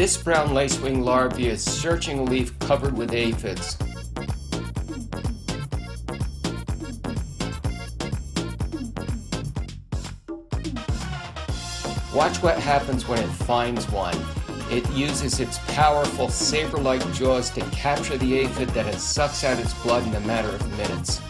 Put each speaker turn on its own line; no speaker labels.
This brown lacewing larvae is searching a leaf covered with aphids. Watch what happens when it finds one. It uses its powerful saber-like jaws to capture the aphid that it sucks out its blood in a matter of minutes.